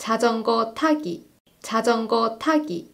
자전거 타기, 자전거 타기.